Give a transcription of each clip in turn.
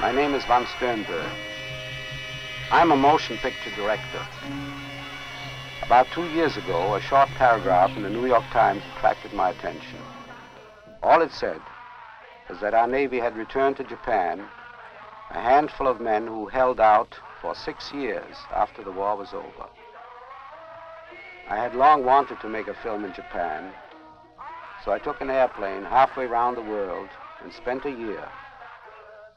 My name is von Sternberg. I'm a motion picture director. About two years ago, a short paragraph in the New York Times attracted my attention. All it said was that our Navy had returned to Japan a handful of men who held out for six years after the war was over. I had long wanted to make a film in Japan, so I took an airplane halfway around the world and spent a year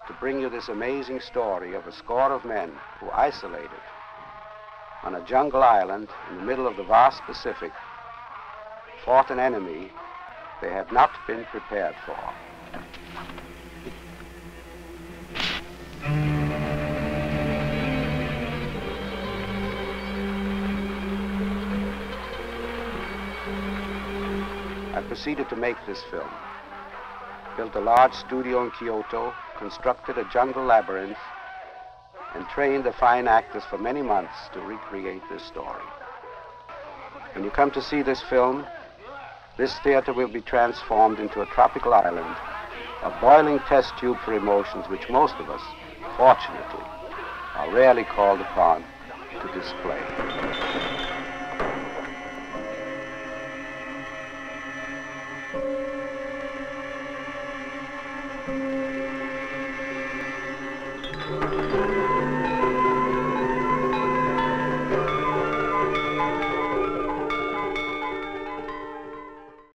to bring you this amazing story of a score of men who isolated on a jungle island in the middle of the vast Pacific fought an enemy they had not been prepared for. Proceeded to make this film. Built a large studio in Kyoto, constructed a jungle labyrinth, and trained the fine actors for many months to recreate this story. When you come to see this film, this theater will be transformed into a tropical island, a boiling test tube for emotions which most of us, fortunately, are rarely called upon to display. thank you